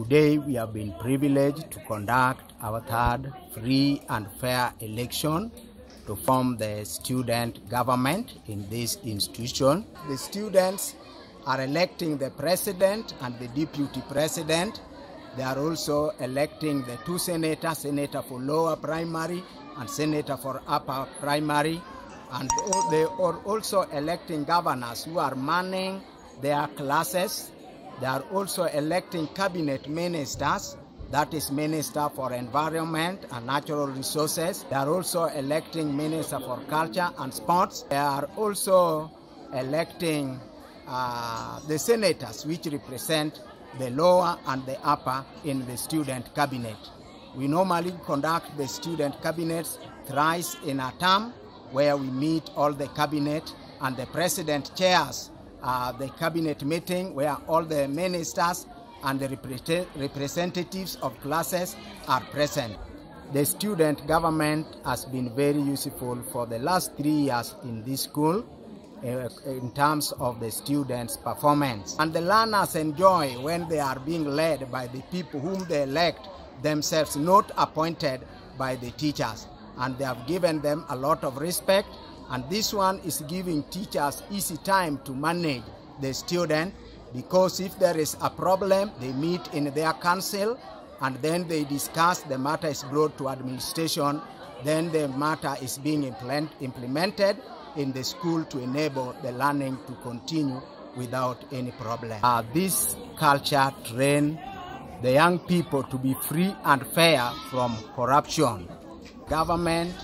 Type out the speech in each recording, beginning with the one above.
Today we have been privileged to conduct our third free and fair election to form the student government in this institution. The students are electing the president and the deputy president. They are also electing the two senators, senator for lower primary and senator for upper primary. And they are also electing governors who are manning their classes. They are also electing cabinet ministers, that is Minister for Environment and Natural Resources. They are also electing Minister for Culture and Sports. They are also electing uh, the senators, which represent the lower and the upper in the student cabinet. We normally conduct the student cabinets thrice in a term, where we meet all the cabinet and the president chairs uh, the cabinet meeting where all the ministers and the repre representatives of classes are present. The student government has been very useful for the last three years in this school uh, in terms of the students' performance. And the learners enjoy when they are being led by the people whom they elect themselves, not appointed by the teachers. And they have given them a lot of respect and this one is giving teachers easy time to manage the student because if there is a problem, they meet in their council and then they discuss, the matter is brought to administration, then the matter is being implement, implemented in the school to enable the learning to continue without any problem. Uh, this culture train the young people to be free and fair from corruption. Government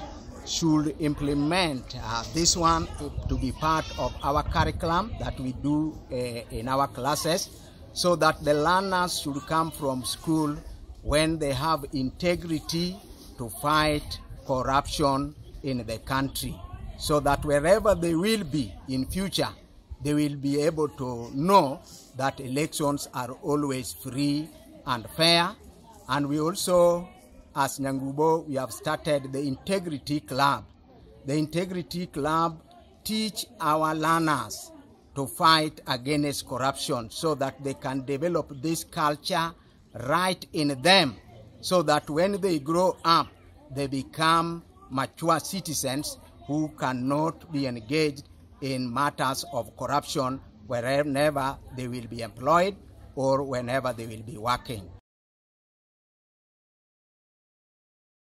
should implement uh, this one to be part of our curriculum that we do uh, in our classes so that the learners should come from school when they have integrity to fight corruption in the country. So that wherever they will be in future they will be able to know that elections are always free and fair. And we also as Nyangubo, we have started the Integrity Club. The Integrity Club teach our learners to fight against corruption so that they can develop this culture right in them so that when they grow up, they become mature citizens who cannot be engaged in matters of corruption wherever they will be employed or whenever they will be working.